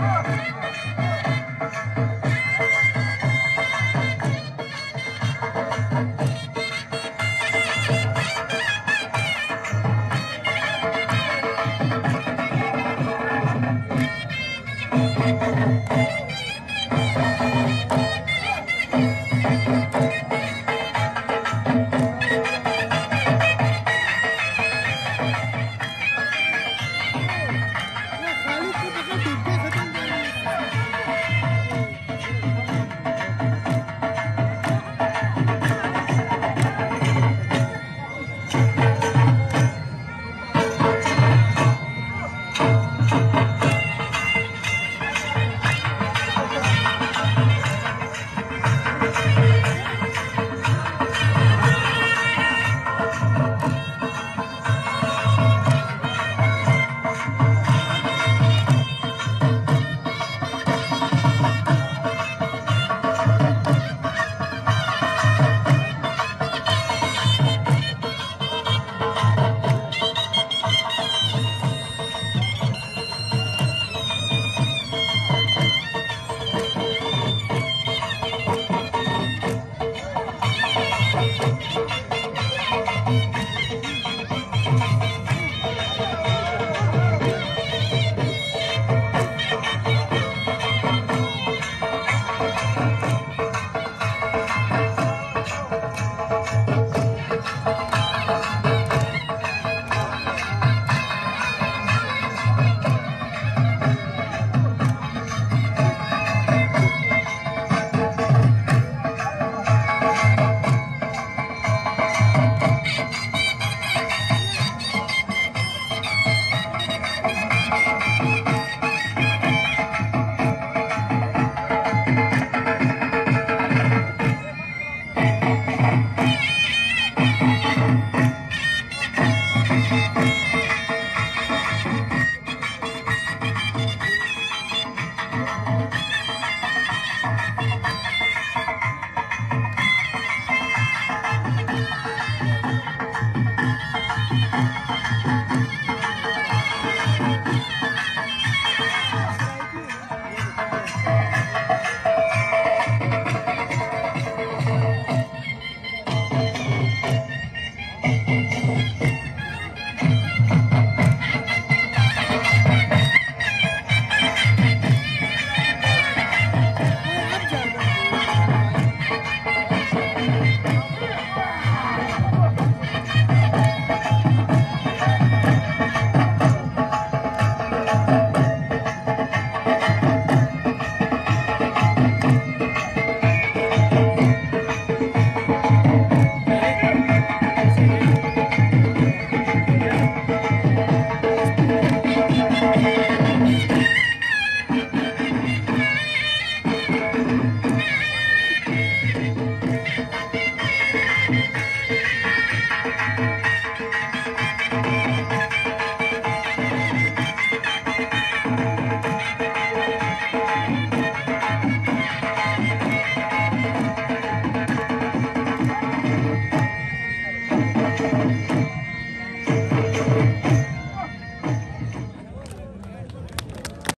Come on.